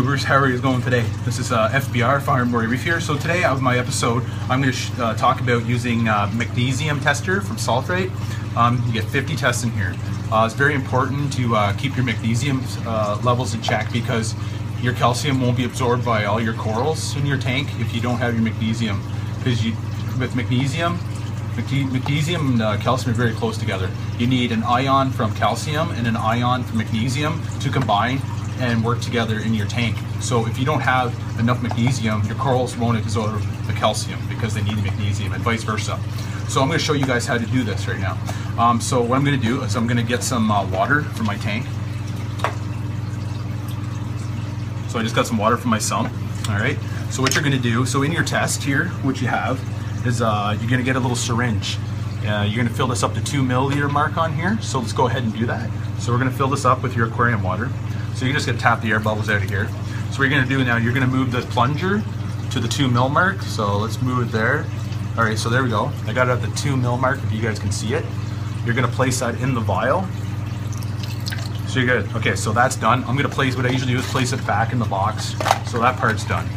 YouTubers, how are you going today? This is uh, FBR, and Boy Reef here. So today of my episode, I'm going to uh, talk about using uh, magnesium tester from Salifert. Um, you get 50 tests in here. Uh, it's very important to uh, keep your magnesium uh, levels in check because your calcium won't be absorbed by all your corals in your tank if you don't have your magnesium. Because you, with magnesium, magnesium and calcium are very close together. You need an ion from calcium and an ion from magnesium to combine and work together in your tank. So if you don't have enough magnesium, your corals won't absorb the calcium because they need the magnesium and vice versa. So I'm going to show you guys how to do this right now. Um, so what I'm going to do is I'm going to get some uh, water from my tank. So I just got some water from my sump. All right. So what you're going to do, so in your test here, what you have is uh, you're going to get a little syringe. Uh, you're going to fill this up to two milliliter mark on here. So let's go ahead and do that. So we're going to fill this up with your aquarium water. So you're just gonna tap the air bubbles out of here. So what you're gonna do now, you're gonna move the plunger to the two mil mark. So let's move it there. All right, so there we go. I got it at the two mil mark if you guys can see it. You're gonna place that in the vial. So you're good. Okay, so that's done. I'm gonna place, what I usually do is place it back in the box. So that part's done.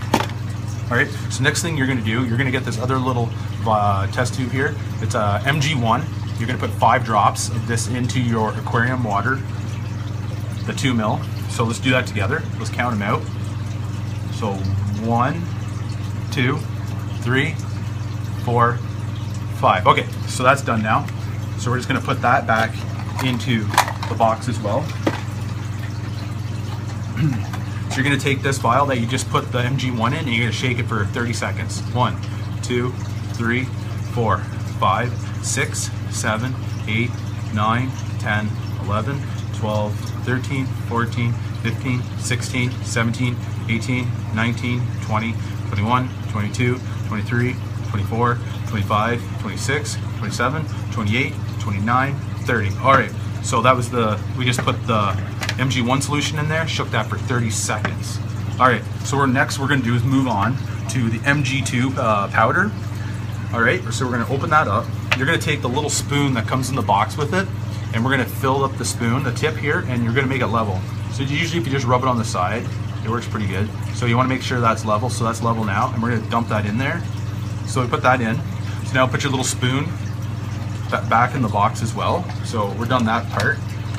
All right, so next thing you're gonna do, you're gonna get this other little uh, test tube here. It's a MG1. You're gonna put five drops of this into your aquarium water, the two mil. So let's do that together. Let's count them out. So one, two, three, four, five. Okay, so that's done now. So we're just gonna put that back into the box as well. so you're gonna take this vial that you just put the MG1 in and you're gonna shake it for 30 seconds. One, two, three, four, five, six, seven, eight, nine, 10, 11, 12, 13, 14, 15, 16, 17, 18, 19, 20, 21, 22, 23, 24, 25, 26, 27, 28, 29, 30. All right, so that was the, we just put the MG1 solution in there, shook that for 30 seconds. All right, so we're next we're gonna do is move on to the MG2 uh, powder. All right, so we're gonna open that up. You're gonna take the little spoon that comes in the box with it, and we're gonna fill up the spoon, the tip here, and you're gonna make it level. So usually if you just rub it on the side, it works pretty good. So you wanna make sure that's level, so that's level now, and we're gonna dump that in there. So we put that in. So now put your little spoon back in the box as well. So we're done that part,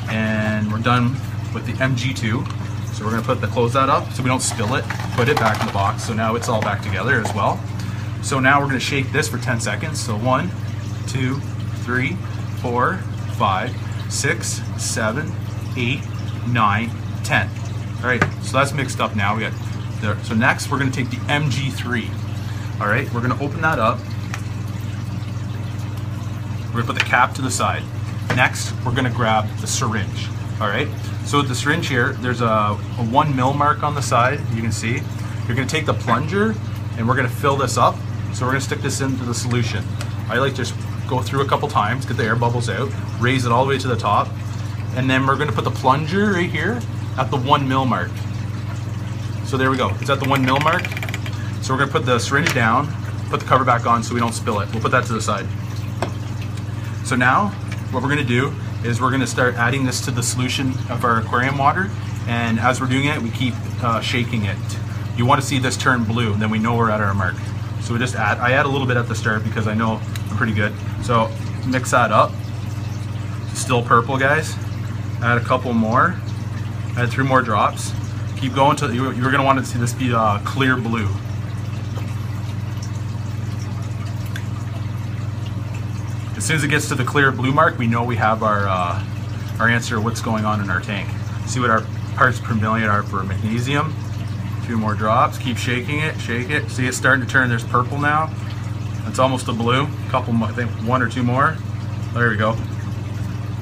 and we're done with the MG2. So we're gonna put the close that up so we don't spill it, put it back in the box. So now it's all back together as well. So now we're gonna shake this for 10 seconds. So one, two, three, four, five, six, seven, eight, nine, 10. All right, so that's mixed up now. We got there. So next we're gonna take the MG3. All right, we're gonna open that up. We're gonna put the cap to the side. Next, we're gonna grab the syringe. All right, so with the syringe here, there's a, a one mil mark on the side, you can see. You're gonna take the plunger and we're gonna fill this up. So we're gonna stick this into the solution. I like just go through a couple times, get the air bubbles out, raise it all the way to the top, and then we're gonna put the plunger right here at the one mil mark. So there we go, it's at the one mil mark. So we're gonna put the syringe down, put the cover back on so we don't spill it. We'll put that to the side. So now, what we're gonna do is we're gonna start adding this to the solution of our aquarium water. And as we're doing it, we keep uh, shaking it. You wanna see this turn blue, then we know we're at our mark. So we just add, I add a little bit at the start because I know I'm pretty good. So mix that up. Still purple, guys. Add a couple more. Add three more drops. Keep going till you're, gonna want to see this be uh, clear blue. As soon as it gets to the clear blue mark, we know we have our uh, our answer what's going on in our tank. See what our parts per million are for magnesium. Two more drops. Keep shaking it, shake it. See it's starting to turn. There's purple now. It's almost a blue. A couple, I think one or two more. There we go.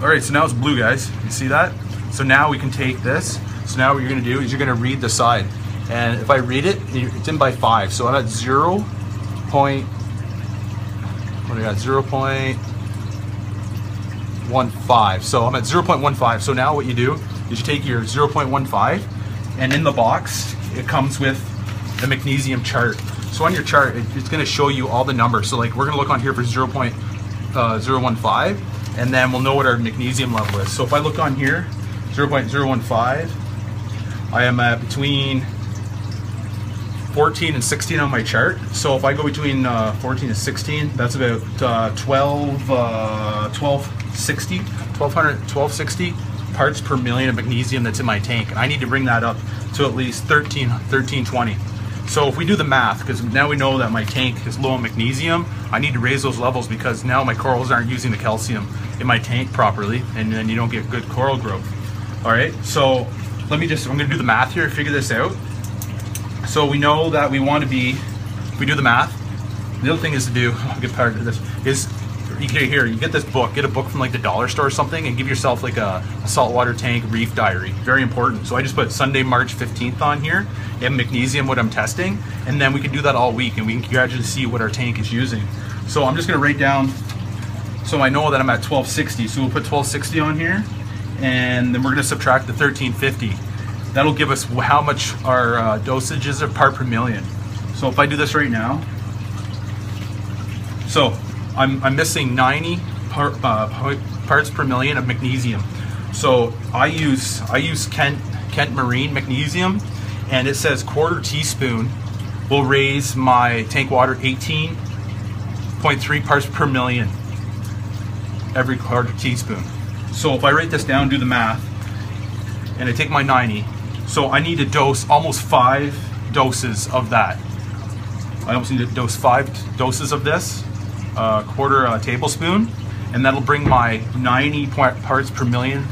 All right, so now it's blue, guys. You see that? So now we can take this. So now what you're gonna do is you're gonna read the side. And if I read it, it's in by five. So I'm at zero point, what do I got, 0.15. So I'm at 0.15. So now what you do is you take your 0.15 and in the box, it comes with the magnesium chart. So on your chart, it's gonna show you all the numbers. So like we're gonna look on here for 0.015 uh, and then we'll know what our magnesium level is. So if I look on here, 0.015. I am at between 14 and 16 on my chart. So if I go between uh, 14 and 16, that's about uh, 12, uh, 1260, 1200, 1260 parts per million of magnesium that's in my tank. I need to bring that up to at least 13, 1320. So if we do the math, because now we know that my tank is low in magnesium, I need to raise those levels because now my corals aren't using the calcium in my tank properly, and then you don't get good coral growth. All right, so let me just, I'm gonna do the math here, figure this out. So we know that we want to be, we do the math, the other thing is to do, I'll get part of this, is you here, you get this book, get a book from like the dollar store or something and give yourself like a, a saltwater tank reef diary. Very important. So I just put Sunday, March 15th on here and magnesium, what I'm testing. And then we can do that all week and we can gradually see what our tank is using. So I'm just gonna write down, so I know that I'm at 1260. So we'll put 1260 on here and then we're gonna subtract the 1350. That'll give us how much our uh, dosage is a part per million. So if I do this right now, so I'm, I'm missing 90 par, uh, parts per million of magnesium. So I use I use Kent Kent Marine magnesium, and it says quarter teaspoon will raise my tank water 18.3 parts per million every quarter teaspoon. So if I write this down, do the math, and I take my 90, so I need to dose almost five doses of that. I almost need to dose five doses of this a quarter uh, tablespoon, and that'll bring my 90 parts per million,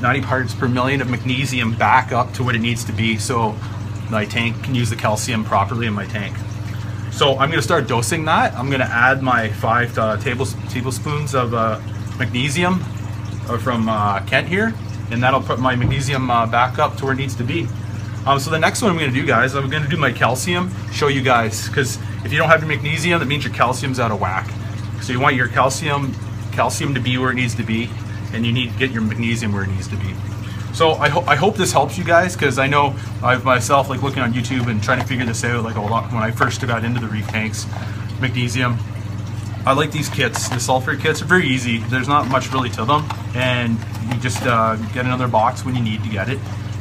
90 parts per million of magnesium back up to what it needs to be so my tank can use the calcium properly in my tank. So I'm gonna start dosing that. I'm gonna add my five uh, tables, tablespoons of uh, magnesium uh, from uh, Kent here, and that'll put my magnesium uh, back up to where it needs to be. Um, so the next one I'm gonna do, guys, I'm gonna do my calcium, show you guys, because if you don't have your magnesium, that means your calcium's out of whack. So you want your calcium calcium to be where it needs to be, and you need to get your magnesium where it needs to be. So I, ho I hope this helps you guys because I know I've myself like looking on YouTube and trying to figure this out like a lot when I first got into the reef tanks, magnesium. I like these kits. The Salifert kits are very easy. There's not much really to them, and you just uh, get another box when you need to get it.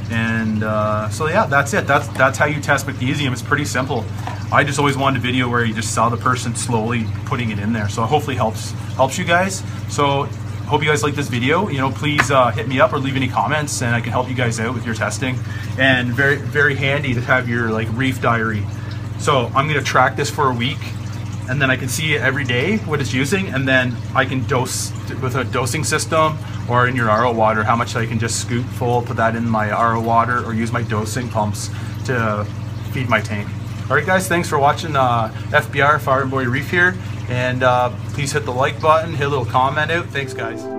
And uh, so yeah, that's it. That's that's how you test magnesium. It's pretty simple. I just always wanted a video where you just saw the person slowly putting it in there. So hopefully helps helps you guys. So hope you guys like this video. You know, please uh, hit me up or leave any comments, and I can help you guys out with your testing. And very very handy to have your like reef diary. So I'm gonna track this for a week and then I can see every day what it's using, and then I can dose with a dosing system or in your RO water, how much I can just scoop full, put that in my RO water, or use my dosing pumps to feed my tank. All right, guys, thanks for watching uh, FBR Farm Boy Reef here, and uh, please hit the like button, hit a little comment out. Thanks, guys.